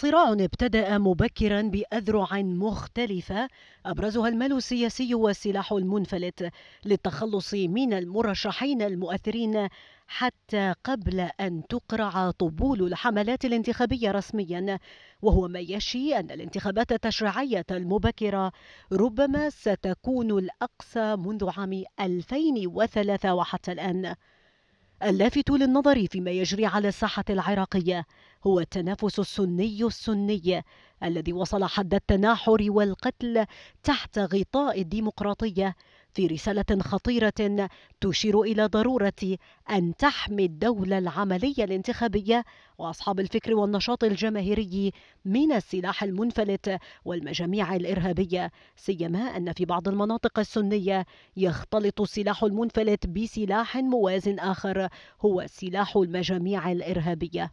صراع ابتدأ مبكرا بأذرع مختلفة أبرزها المال السياسي والسلاح المنفلت للتخلص من المرشحين المؤثرين حتى قبل أن تقرع طبول الحملات الانتخابية رسميا. وهو ما يشي أن الانتخابات التشريعية المبكرة ربما ستكون الأقصى منذ عام 2003 وحتى الآن. اللافت للنظر فيما يجري على الساحة العراقية هو التنافس السني السني الذي وصل حد التناحر والقتل تحت غطاء الديمقراطية في رسالة خطيرة تشير إلى ضرورة أن تحمي الدولة العملية الانتخابية وأصحاب الفكر والنشاط الجماهيري من السلاح المنفلت والمجاميع الإرهابية سيما أن في بعض المناطق السنية يختلط السلاح المنفلت بسلاح موازن آخر هو سلاح المجاميع الإرهابية.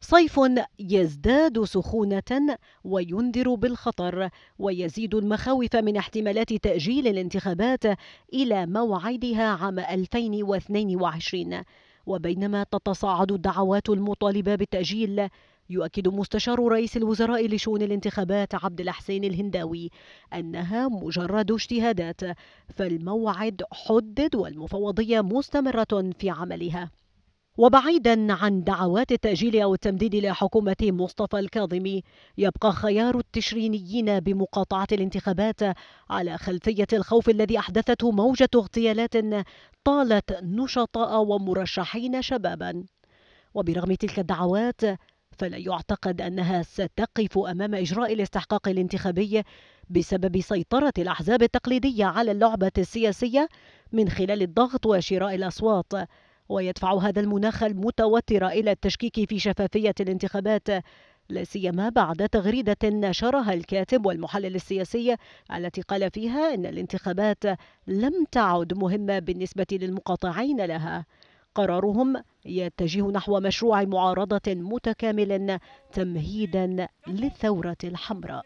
صيف يزداد سخونة وينذر بالخطر ويزيد المخاوف من احتمالات تأجيل الانتخابات إلى موعدها عام 2022 وبينما تتصاعد الدعوات المطالبة بالتأجيل يؤكد مستشار رئيس الوزراء لشؤون الانتخابات عبد الحسين الهنداوي أنها مجرد اجتهادات فالموعد حدد والمفوضية مستمرة في عملها. وبعيدا عن دعوات التأجيل أو التمديد لحكومة مصطفى الكاظمي يبقى خيار التشرينيين بمقاطعة الانتخابات على خلفية الخوف الذي أحدثته موجة اغتيالات طالت نشطاء ومرشحين شبابا. وبرغم تلك الدعوات فلا يعتقد أنها ستقف أمام إجراء الاستحقاق الانتخابي بسبب سيطرة الأحزاب التقليدية على اللعبة السياسية من خلال الضغط وشراء الأصوات. ويدفع هذا المناخ المتوتر إلى التشكيك في شفافية الانتخابات لا سيما بعد تغريدة نشرها الكاتب والمحلل السياسي التي قال فيها أن الانتخابات لم تعد مهمة بالنسبة للمقاطعين لها. قرارهم يتجه نحو مشروع معارضة متكامل تمهيدا للثورة الحمراء.